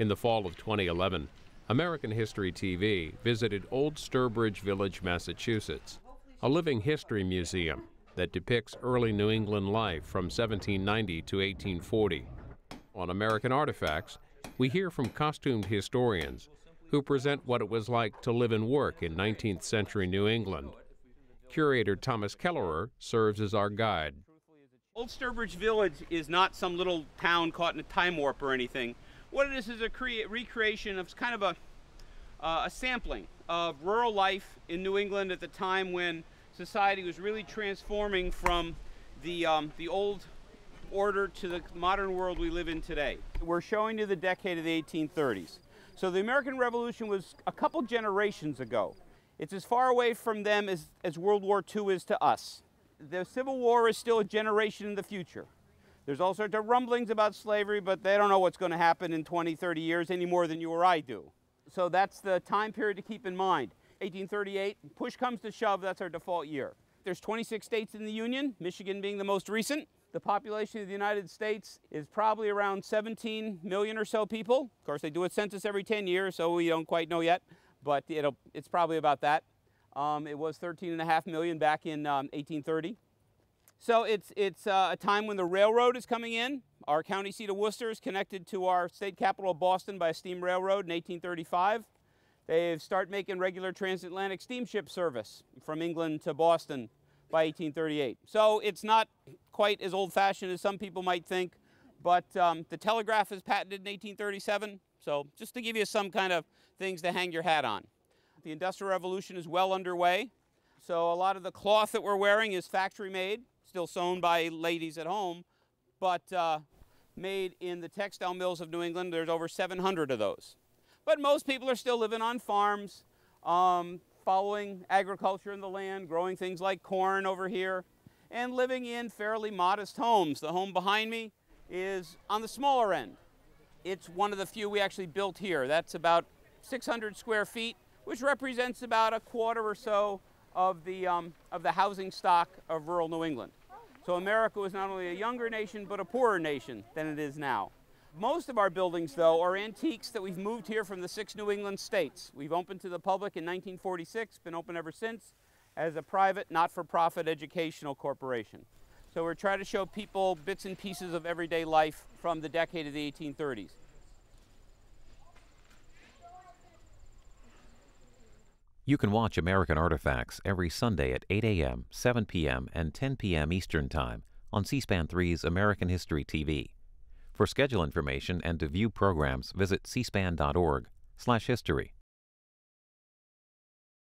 In the fall of 2011, American History TV visited Old Sturbridge Village, Massachusetts, a living history museum that depicts early New England life from 1790 to 1840. On American Artifacts, we hear from costumed historians who present what it was like to live and work in 19th century New England. Curator Thomas Kelleher serves as our guide. Old Sturbridge Village is not some little town caught in a time warp or anything. What it is is a crea- recreation of kind of a, uh, a sampling of rural life in New England at the time when society was really transforming from the, um, the old order to the modern world we live in today. We're showing you the decade of the 1830s. So the American Revolution was a couple generations ago. It's as far away from them as, as World War II is to us. The Civil War is still a generation in the future. There's all sorts of rumblings about slavery, but they don't know what's going to happen in 20, 30 years any more than you or I do. So that's the time period to keep in mind. 1838, push comes to shove, that's our default year. There's 26 states in the Union, Michigan being the most recent. The population of the United States is probably around 17 million or so people. Of course, they do a census every 10 years, so we don't quite know yet, but it's probably about that. Um, it was 13 and a half million back in um, 1830. So it's, it's uh, a time when the railroad is coming in. Our county seat of Worcester is connected to our state capital of Boston by a steam railroad in 1835. They start making regular transatlantic steamship service from England to Boston by 1838. So it's not quite as old fashioned as some people might think, but um, the telegraph is patented in 1837. So just to give you some kind of things to hang your hat on. The Industrial Revolution is well underway. So a lot of the cloth that we're wearing is factory made, still sewn by ladies at home, but uh, made in the textile mills of New England. There's over 700 of those. But most people are still living on farms, um, following agriculture in the land, growing things like corn over here, and living in fairly modest homes. The home behind me is on the smaller end. It's one of the few we actually built here. That's about 600 square feet, which represents about a quarter or so of the, um, of the housing stock of rural New England. So America was not only a younger nation, but a poorer nation than it is now. Most of our buildings, though, are antiques that we've moved here from the six New England states. We've opened to the public in 1946, been open ever since, as a private, not for profit educational corporation. So we're trying to show people bits and pieces of everyday life from the decade of the 1830s. You can watch American Artifacts every Sunday at 8 a.m., 7 p.m., and 10 p.m. Eastern Time on C SPAN 3's American History TV. For schedule information and to view programs, visit cspan.org/history.